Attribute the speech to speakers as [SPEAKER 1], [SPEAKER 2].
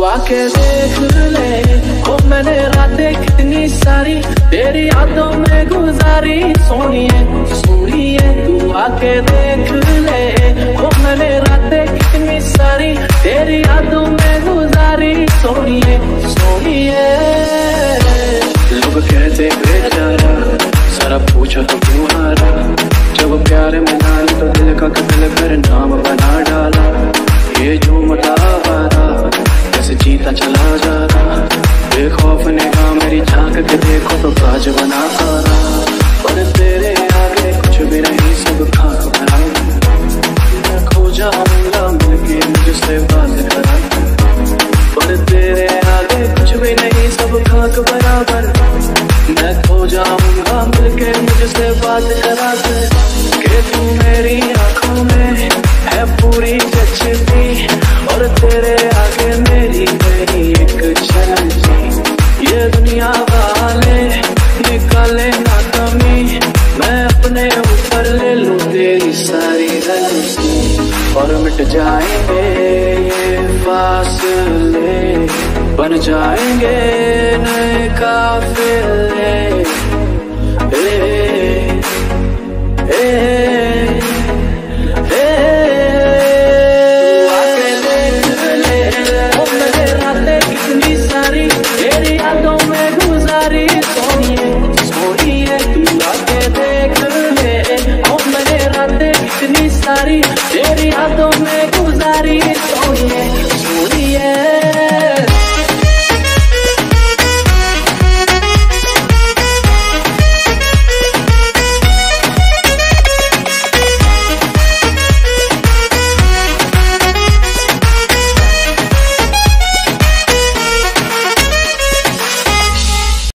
[SPEAKER 1] तू आके देख ले। ओ मैंने रातें कितनी सारी, तेरी यादों में गुजारी। सोनी है सोनी है, तू आके देख ले। ओ मैंने रातें कितनी सारी, तेरी यादों में गुजारी। सोनी है सोनी है। लोग कहते बेचारा सारा पूछा तो क्यों हारा? जब प्यार में डाल तो दिल का कत्ल कर नाम तो बना पर तेरे आगे कुछ भी नहीं, सब भरा मैं खो जाऊँगा मिलके मुझसे बात करा पर तेरे आगे कुछ भी नहीं, सब खाक बराबर। मैं खो जाऊँगा मिलके मुझसे बात करा कर कि तू मेरी आँखों में है पूरी जचती और तेरे आगे मेरी मेरी एक झलक। ये दुनिया और मिट जाएँगे ये फासले बन जाएँगे नए काफिले।